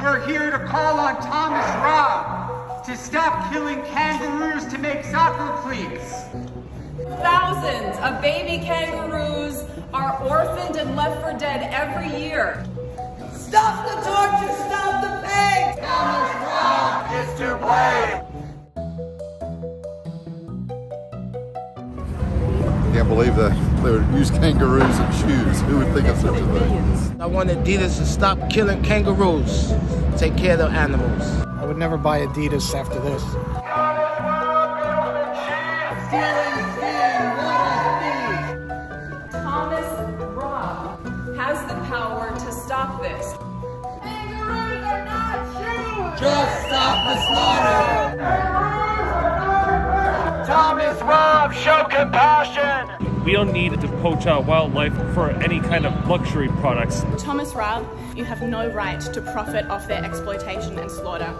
We're here to call on Thomas Rabe to stop killing kangaroos to make soccer cleats. Thousands of baby kangaroos are orphaned and left for dead every year. Stop the torture! Can't believe that they would use kangaroos as shoes. Who would think of such a thing? I want Adidas to stop killing kangaroos. Take care of the animals. I would never buy Adidas after this. Thomas Rabe has the power to stop this. Kangaroos are not shoes! Just stop the slaughter! Thomas Rabe, show compassion! We don't need to poach our wildlife for any kind of luxury products. Thomas Rabe, you have no right to profit off their exploitation and slaughter.